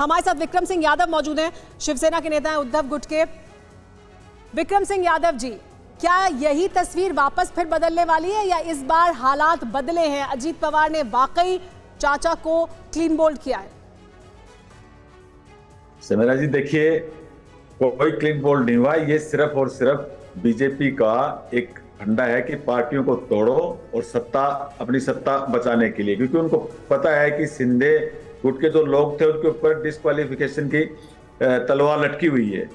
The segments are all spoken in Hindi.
हमारे साथ विक्रम सिंह यादव मौजूद हैं, शिवसेना के नेता हैं उद्धव गुट के विक्रम सिंह यादव जी, क्या यही तस्वीर वापस फिर बदलने वाली है या इस बार हालात बदले हैं? अजीत पवार ने वाकई चाचा को क्लीन बोल्ड किया है। समेरा जी, देखिए, कोई क्लीन बोल्ड नहीं हुआ। ये सिर्फ़ और सिर्फ़ बीजेपी का एक फंडा है कि पार्टियों को तोड़ो और सत्ता, अपनी सत्ता बचाने के लिए। क्योंकि उनको पता है कि सिंधे गुट के जो लोग थे उनके ऊपर डिस्कालिफिकेशन की तलवार लटकी हुई है।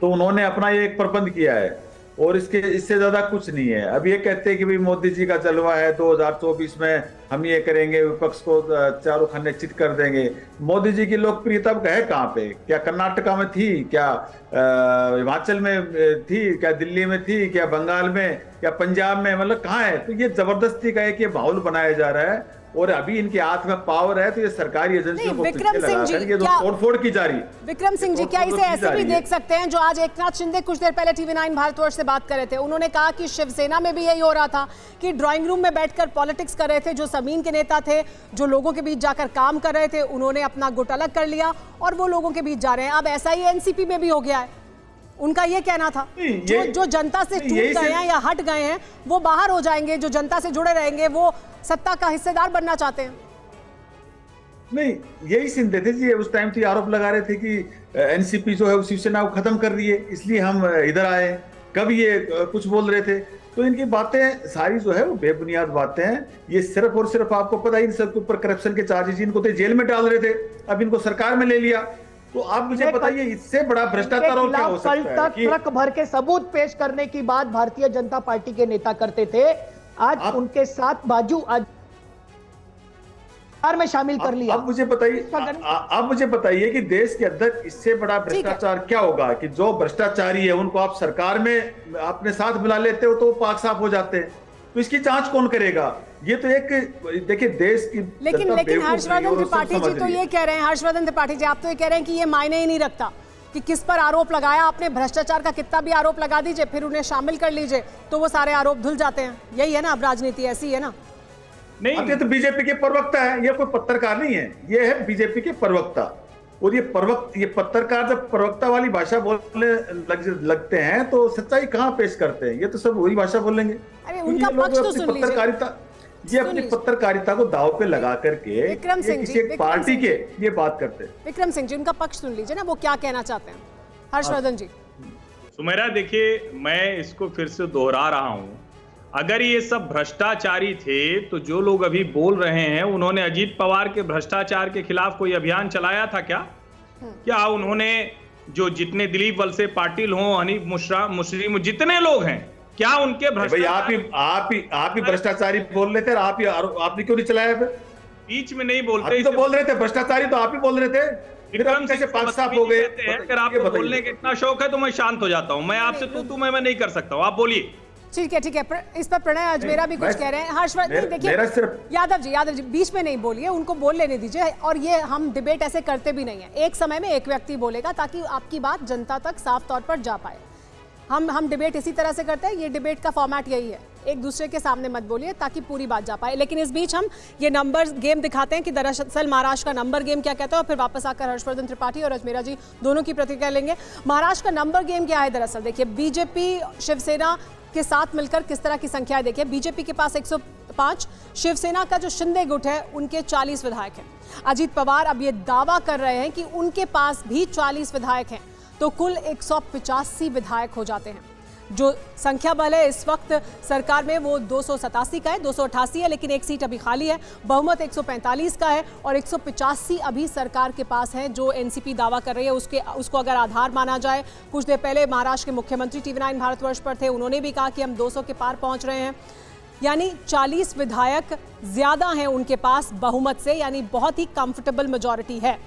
तो उन्होंने अपना ये एक प्रबंध किया है और इसके, इससे ज़्यादा कुछ नहीं है। अब ये कहते हैं कि भाई मोदी जी का चलवा है 2024 में हम ये करेंगे, विपक्ष को चारों खाने चिट कर देंगे। मोदी जी की लोकप्रियता है कहाँ पे? क्या कर्नाटका में थी? क्या हिमाचल में थी? क्या दिल्ली में थी? क्या बंगाल में? क्या पंजाब में? मतलब कहाँ है? तो ये ज़बरदस्ती का एक ये माहौल बनाया जा रहा है। और अभी इनके हाथ में पावर है तो ये सरकारी एजेंसियों को विक्रम सिंह जी ये तो तोड़फोड़ की जा रही विक्रम सिंह जी क्या इसे ऐसे भी देख सकते हैं जो आज एकनाथ शिंदे कुछ देर पहले टीवी नाइन भारतवर्ष से बात कर रहे थे। उन्होंने कहा कि शिवसेना में भी यही हो रहा था कि ड्राइंग रूम में बैठकर पॉलिटिक्स कर रहे थे जो ज़मीन के नेता थे जो लोगों के बीच जाकर काम कर रहे थे उन्होंने अपना गुट अलग कर लिया और वो लोगों के बीच जा रहे हैं। अब ऐसा ही एनसीपी में भी हो गया है। उनका ये कहना था जो जो जनता से टूट गए हैं या हट गए हैं वो बाहर हो जाएँगे जो जनता से जुड़े रहेंगे वो सत्ता का हिस्सेदार बनना चाहते हैं। नहीं यही सिंधे थे जी उस टाइम तो आरोप लगा रहे थे कि एनसीपी जो है शिवसेना को खत्म कर रही है इसलिए हम इधर आए कब ये कुछ बोल रहे थे? तो इनकी बातें सारी जो है वो बेबुनियाद बातें हैं। ये सिर्फ़ और सिर्फ़ आपको पता ही सबके ऊपर करप्शन के चार्जेस इनको तो जेल में डाल रहे थे। अब इनको सरकार में ले लिया। तो आप मुझे बताइए इससे बड़ा भ्रष्टाचार और क्या हो सकता है? कि ट्रक भर के सबूत पेश करने की बात भारतीय जनता पार्टी के नेता करते थे। आज आप, उनके साथ बाजू आज में शामिल कर लिया। अब मुझे बताइए आप मुझे बताइए कि देश के अंदर इससे बड़ा भ्रष्टाचार क्या होगा? कि जो भ्रष्टाचारी है उनको आप सरकार में अपने साथ बुला लेते हो तो पाक साफ़ हो जाते हैं। तो इसकी जाँच कौन करेगा? ये तो एक देखिए देश की लेकिन लेकिन हर्षवर्धन त्रिपाठी जी तो ये कह रहे हैं हर्षवर्धन त्रिपाठी जी आप तो ये कह रहे हैं कि ये मायने ही नहीं रखता कि किस पर आरोप लगाया आपने भ्रष्टाचार का कितना भी आरोप लगा दीजिए फिर उन्हें शामिल कर लीजिए तो वो सारे आरोप धुल जाते हैं। यही है ना अब राजनीति ऐसी है ना? नहीं ये तो बीजेपी के प्रवक्ता है ये कोई पत्रकार नहीं है ये है बीजेपी के प्रवक्ता। और ये प्रवक्त ये पत्रकार जब प्रवक्ता वाली भाषा बोलने लग, लगते हैं तो सच्चाई कहाँ पेश करते हैं? ये तो सब वही भाषा बोलेंगे। अरे उनका पक्ष तो सुन पत्रकारिता ये अपनी पत्रकारिता को दाव पे लगा करके विक्रम सिंह किसी एक पार्टी के ये बात करते हैं। विक्रम सिंह जी उनका पक्ष सुन लीजिए ना वो क्या कहना चाहते हैं? हर्षवर्धन जी। सुमेरा देखिए मैं इसको फिर से दोहरा रहा हूँ। अगर ये सब भ्रष्टाचारी थे तो जो लोग अभी बोल रहे हैं उन्होंने अजीत पवार के भ्रष्टाचार के खिलाफ कोई अभियान चलाया था क्या? हम्म। क्या उन्होंने जो जितने दिलीप वलसे पाटिल हो हनीफ मुशरा मुशरीम जितने लोग हैं क्या उनके भाई आप ही आप ही आप ही भ्रष्टाचारी बोल रहे थे आप ही आपने क्यों नहीं चलाया फिर? बीच में नहीं बोलते तो बोल रहे थे भ्रष्टाचारी तो आप ही बोल रहे थे। विक्रम कैसे पाक साफ़ हो गए? अगर आपको बोलने का इतना शौक है तो मैं शांत हो जाता हूँ। मैं आपसे तू तू मैं नहीं कर सकता हूँ। आप बोलिए। ठीक है ठीक है। इस पर प्रणय अजमेरा भी कुछ कह रहे हैं। हर्षवर्धन देखिए यादव जी यादव जी बीच में नहीं बोलिए उनको बोल लेने दीजिए। और ये हम डिबेट ऐसे करते भी नहीं है। एक समय में एक व्यक्ति बोलेगा ताकि आपकी बात जनता तक साफ़ तौर पर जा पाए। हम हम डिबेट इसी तरह से करते हैं ये डिबेट का फॉर्मेट यही है। एक दूसरे के सामने मत बोलिए ताकि पूरी बात जा पाए। लेकिन इस बीच हम ये नंबर गेम दिखाते हैं कि दरअसल महाराष्ट्र का नंबर गेम क्या कहता है और फिर वापस आकर हर्षवर्धन त्रिपाठी और अजमेरा जी दोनों की प्रतिक्रिया लेंगे। महाराष्ट्र का नंबर गेम क्या है दरअसल? देखिए बीजेपी शिवसेना के साथ मिलकर किस तरह की संख्या देखिए बीजेपी के पास 105 शिवसेना का जो शिंदे गुट है, उनके 40 विधायक हैं। अजीत पवार अब ये दावा कर रहे हैं कि उनके पास भी 40 विधायक हैं तो कुल एक विधायक हो जाते हैं। जो संख्या बल है, इस वक्त सरकार में वो दो सौ सतासी का है, दो सौ अठासी है, लेकिन एक सीट अभी खाली है। बहुमत 145 का है और एक अभी सरकार के पास है, जो एनसीपी दावा कर रही है। उसके, उसको अगर आधार माना जाए, कुछ देर पहले महाराष्ट्र के मुख्यमंत्री टीवी नाइन भारतवर्ष पर थे, उन्होंने भी कहा कि हम 200 के पार पहुँच रहे हैं। यानी 40 विधायक ज़्यादा हैं उनके पास बहुमत से, यानी बहुत ही कंफर्टेबल मेजोरिटी है।